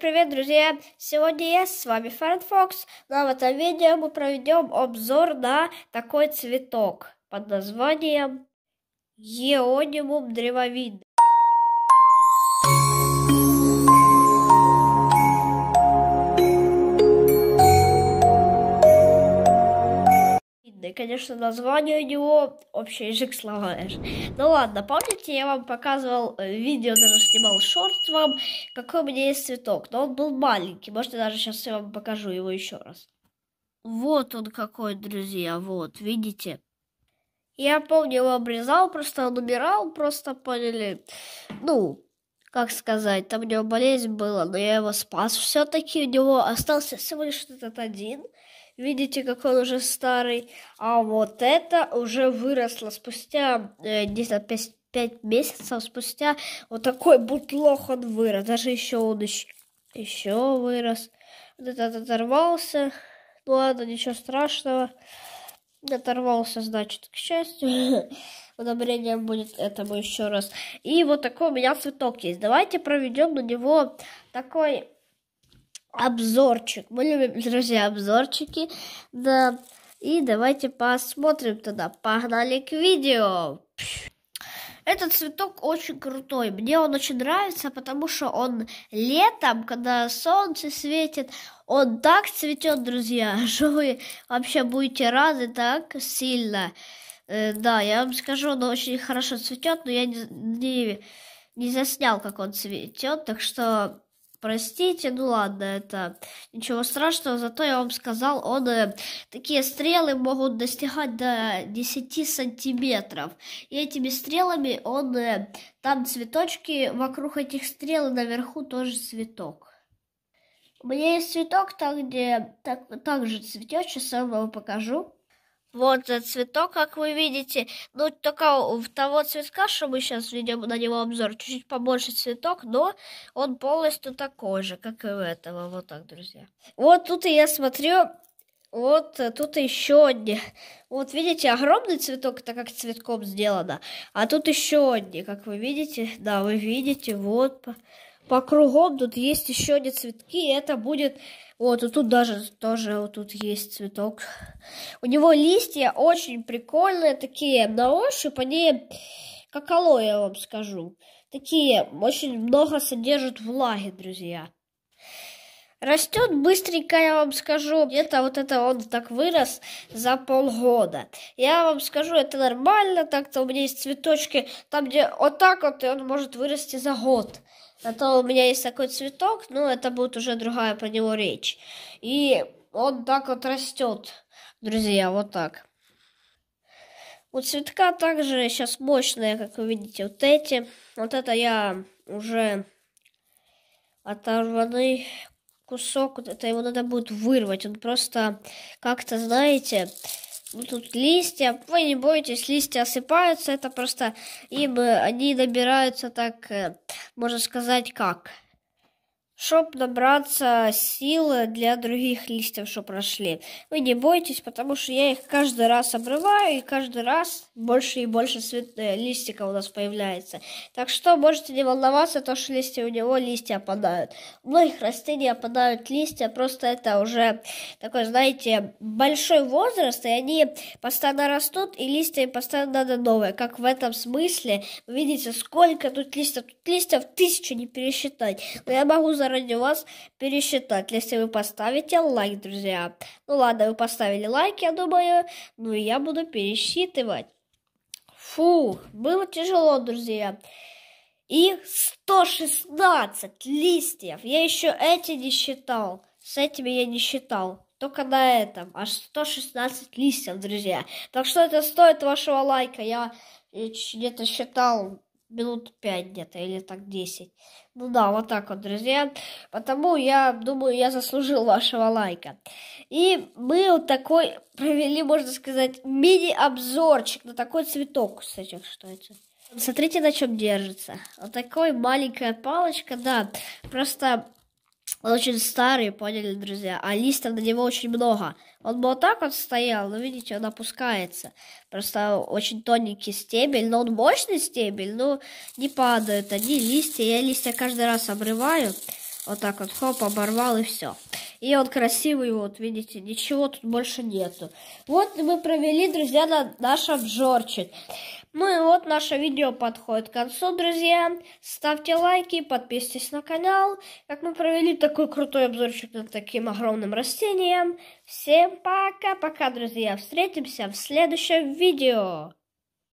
Привет, друзья! Сегодня я с вами но в этом видео мы проведем обзор на такой цветок под названием Еонимум древовидный. И, конечно, название у него общий язык словарь. Ну ладно, помните, я вам показывал э, видео, даже снимал шорт вам, какой у меня есть цветок. Но он был маленький. Может, я даже сейчас я вам покажу его еще раз. Вот он какой, друзья, вот, видите? Я помню, его обрезал, просто он умирал, просто поняли. Ну, как сказать, там у него болезнь была, но я его спас. Все-таки у него остался всего лишь этот один. Видите, какой он уже старый. А вот это уже выросло спустя, э, не знаю, 5, 5 месяцев спустя. Вот такой бутлох он вырос. Даже еще он еще, еще вырос. Вот этот оторвался. Ну ладно, ничего страшного. Оторвался, значит, к счастью. Удобрение будет этому еще раз. И вот такой у меня цветок есть. Давайте проведем на него такой обзорчик. Мы любим, друзья, обзорчики. Да. И давайте посмотрим тогда. Погнали к видео. Этот цветок очень крутой. Мне он очень нравится, потому что он летом, когда солнце светит, он так цветет, друзья, что вы вообще будете рады так сильно. Э, да, я вам скажу, он очень хорошо цветет, но я не, не, не заснял, как он цветет, так что Простите, ну ладно, это ничего страшного, зато я вам сказал, он э, такие стрелы могут достигать до 10 сантиметров. И этими стрелами он, э, там цветочки вокруг этих стрел и наверху тоже цветок. У меня есть цветок там, где так, так же цветет, сейчас я вам покажу. Вот цветок, как вы видите. Ну, только в того цветка, что мы сейчас ведем на него обзор, чуть-чуть побольше цветок, но он полностью такой же, как и у этого. Вот так, друзья. Вот тут я смотрю, вот тут еще одни. Вот видите, огромный цветок, это как цветком сделано. А тут еще одни, как вы видите. Да, вы видите, вот по, кругом тут есть еще одни цветки. Это будет вот, и тут даже тоже вот тут есть цветок. У него листья очень прикольные, такие на ощупь, они как алоэ, я вам скажу. Такие, очень много содержат влаги, друзья. Растет быстренько, я вам скажу. Где-то вот это он так вырос за полгода. Я вам скажу, это нормально. Так-то у меня есть цветочки, там где вот так вот, и он может вырасти за год. А то у меня есть такой цветок, но это будет уже другая про него речь. И он так вот растет, друзья, вот так. У цветка также сейчас мощные, как вы видите, вот эти. Вот это я уже оторванный кусок, это его надо будет вырвать. Он просто как-то, знаете, вот тут листья. Вы не бойтесь, листья осыпаются. Это просто им они набираются так, э, можно сказать, как чтобы набраться силы для других листьев, что прошли. Вы не бойтесь, потому что я их каждый раз обрываю, и каждый раз больше и больше цвет... Э, листиков у нас появляется. Так что можете не волноваться, то, что листья у него листья опадают. У многих растений опадают листья, просто это уже такой, знаете, большой возраст, и они постоянно растут, и листья постоянно надо новые. Как в этом смысле, вы видите, сколько тут листьев, тут листьев тысячу не пересчитать. Но я могу за заради вас пересчитать, если вы поставите лайк, друзья. Ну ладно, вы поставили лайк, я думаю, ну и я буду пересчитывать. Фу, было тяжело, друзья. И 116 листьев. Я еще эти не считал. С этими я не считал. Только на этом. Аж 116 листьев, друзья. Так что это стоит вашего лайка. Я где-то считал минут 5 где-то, или так 10. Ну да, вот так вот, друзья. Потому я думаю, я заслужил вашего лайка. И мы вот такой провели, можно сказать, мини-обзорчик на такой цветок. Кстати, что это? Смотрите, на чем держится. Вот такой маленькая палочка, да. Просто он очень старый, поняли, друзья, а листьев на него очень много. Он бы вот так вот стоял, но видите, он опускается. Просто очень тоненький стебель, но он мощный стебель, но не падают одни листья. Я листья каждый раз обрываю. Вот так вот, хоп, оборвал и все. И он красивый, вот видите, ничего тут больше нету. Вот мы провели, друзья, на нашем обжорчик. Ну и вот наше видео подходит к концу, друзья. Ставьте лайки, подписывайтесь на канал. Как мы провели такой крутой обзорчик над таким огромным растением. Всем пока-пока, друзья. Встретимся в следующем видео.